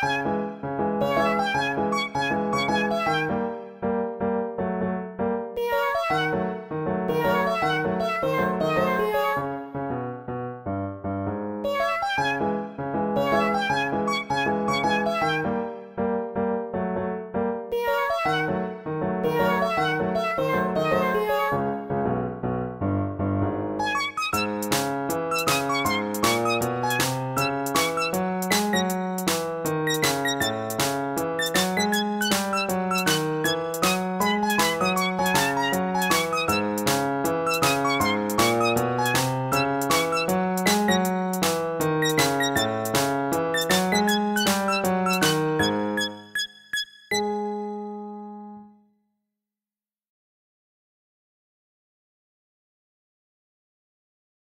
Yeah.